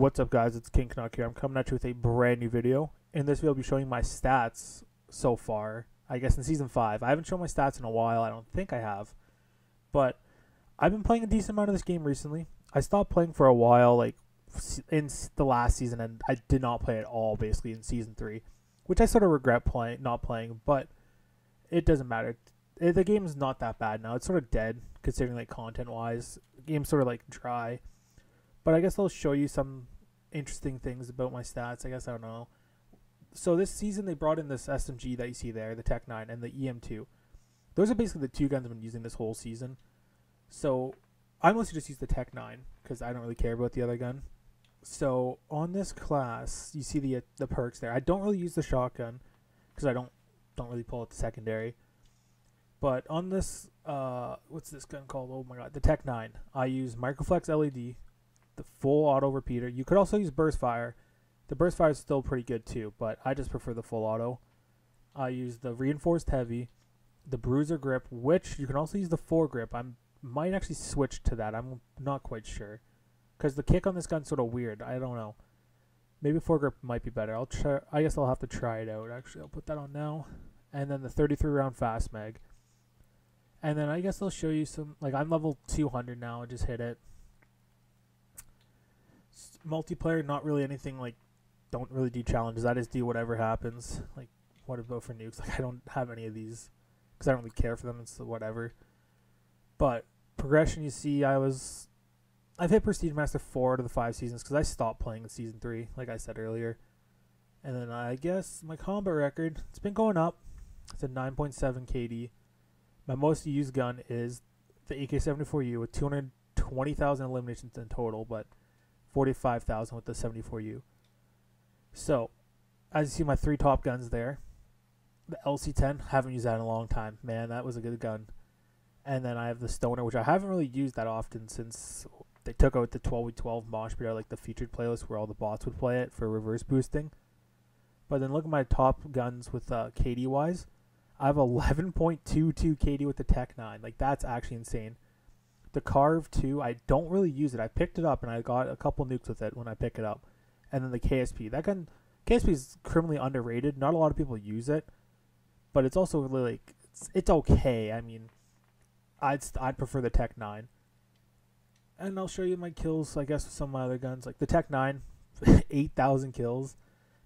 What's up guys, it's King Canuck here. I'm coming at you with a brand new video. In this video I'll be showing my stats so far, I guess in Season 5. I haven't shown my stats in a while, I don't think I have. But I've been playing a decent amount of this game recently. I stopped playing for a while, like in the last season, and I did not play at all basically in Season 3. Which I sort of regret playing, not playing, but it doesn't matter. It, the game's not that bad now. It's sort of dead, considering like content-wise. The game's sort of like dry but I guess I'll show you some interesting things about my stats. I guess I don't know. So this season they brought in this SMG that you see there, the Tec-9 and the EM2. Those are basically the two guns I've been using this whole season. So I mostly just use the Tec-9 because I don't really care about the other gun. So on this class, you see the the perks there. I don't really use the shotgun because I don't don't really pull it the secondary. But on this, uh, what's this gun called? Oh my god, the Tec-9. I use Microflex LED, the full auto repeater. You could also use burst fire. The burst fire is still pretty good too, but I just prefer the full auto. I use the reinforced heavy, the bruiser grip, which you can also use the foregrip. I might actually switch to that. I'm not quite sure, because the kick on this gun's sort of weird. I don't know. Maybe foregrip might be better. I'll try. I guess I'll have to try it out. Actually, I'll put that on now. And then the 33 round fast mag. And then I guess I'll show you some. Like I'm level 200 now. I just hit it multiplayer, not really anything like. Don't really do challenges. I just do whatever happens. Like, what about for nukes? Like, I don't have any of these because I don't really care for them. It's whatever. But progression, you see, I was. I've hit Prestige Master four out of the five seasons because I stopped playing in season three, like I said earlier. And then I guess my combat record, it's been going up. It's a 9.7 KD. My most used gun is the AK-74U with 220,000 eliminations in total, but 45,000 with the 74U. So, as you see my three top guns there, the LC10, haven't used that in a long time. Man, that was a good gun. And then I have the Stoner, which I haven't really used that often since they took out the 12v12 mosh pit, like the featured playlist where all the bots would play it for reverse boosting. But then look at my top guns with uh, KD wise. I have 11.22 KD with the Tec-9. Like, that's actually insane. The Carve 2, I don't really use it. I picked it up and I got a couple nukes with it when I pick it up. And then the KSP. That gun, KSP is criminally underrated. Not a lot of people use it. But it's also really like, it's, it's okay. I mean, I'd, I'd prefer the Tec-9. And I'll show you my kills, I guess, with some of my other guns. Like the Tec-9, 8,000 kills.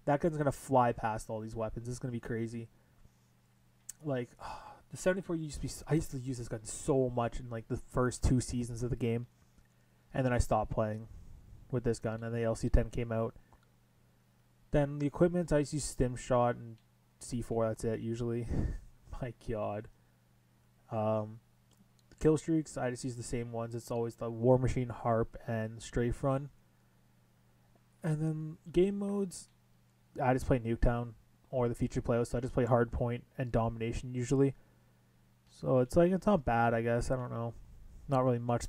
That gun's going to fly past all these weapons. It's going to be crazy. Like, oh, the 74 used to be. I used to use this gun so much in like the first two seasons of the game, and then I stopped playing with this gun. And the LC10 came out. Then the equipment I used to use Stim Shot and C4. That's it usually. My God. Um, kill streaks I just use the same ones. It's always the War Machine, Harp, and Strafe Run. And then game modes, I just play Nuketown or the feature playlist. So I just play Hardpoint and Domination usually. So it's like it's not bad, I guess. I don't know. Not really much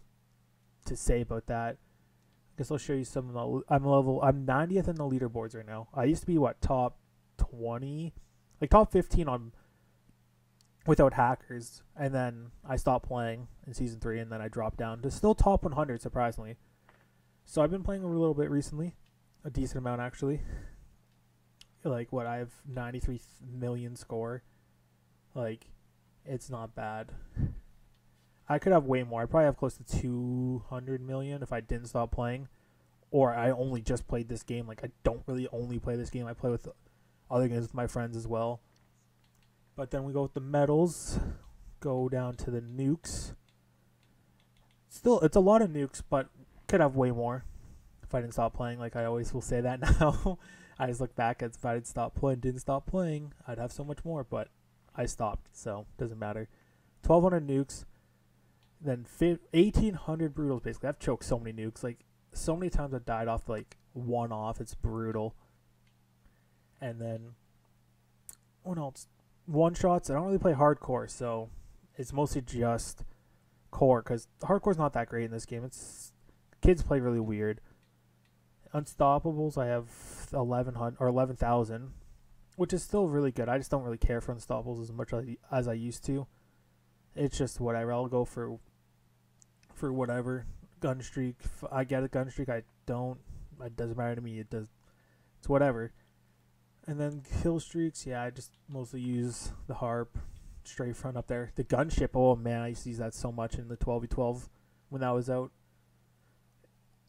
to say about that. I guess I'll show you some of the. I'm level. I'm 90th in the leaderboards right now. I used to be what top 20, like top 15 on without hackers, and then I stopped playing in season three, and then I dropped down to still top 100 surprisingly. So I've been playing a little bit recently, a decent amount actually. Like what I have 93 million score, like it's not bad. I could have way more. I probably have close to 200 million if I didn't stop playing. Or I only just played this game. Like, I don't really only play this game. I play with other games with my friends as well. But then we go with the medals. Go down to the nukes. Still, it's a lot of nukes, but could have way more if I didn't stop playing. Like, I always will say that now. I just look back at if I didn't stop playing, didn't stop playing, I'd have so much more. But I stopped, so doesn't matter. 1,200 nukes, then 1,800 brutals. Basically, I've choked so many nukes. Like so many times I've died off like one off. It's brutal. And then what else? One shots. I don't really play hardcore, so it's mostly just core because hardcore's not that great in this game. It's kids play really weird. Unstoppables, I have eleven hundred or eleven thousand which is still really good. I just don't really care for Unstoppables as much as I used to. It's just whatever. I'll go for for whatever gun streak. I get a gun streak. I don't. it doesn't matter to me. It does. It's whatever. And then kill streaks, yeah, I just mostly use the harp, Strafe Run up there. The gunship, oh man, I used to use that so much in the 12v12 when that was out.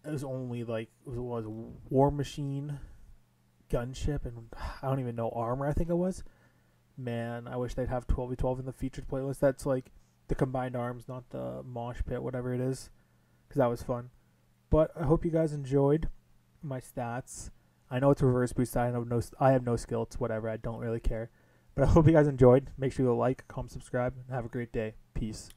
It was only like it was, war machine, gunship, and I don't even know armor. I think it was. Man, I wish they'd have 12v12 in the featured playlist. That's like the combined arms, not the mosh pit, whatever it is, because that was fun. But I hope you guys enjoyed my stats. I know it's reverse boost. I have no, I have no skill. It's whatever. I don't really care. But I hope you guys enjoyed. Make sure you like, comment, subscribe, and have a great day. Peace.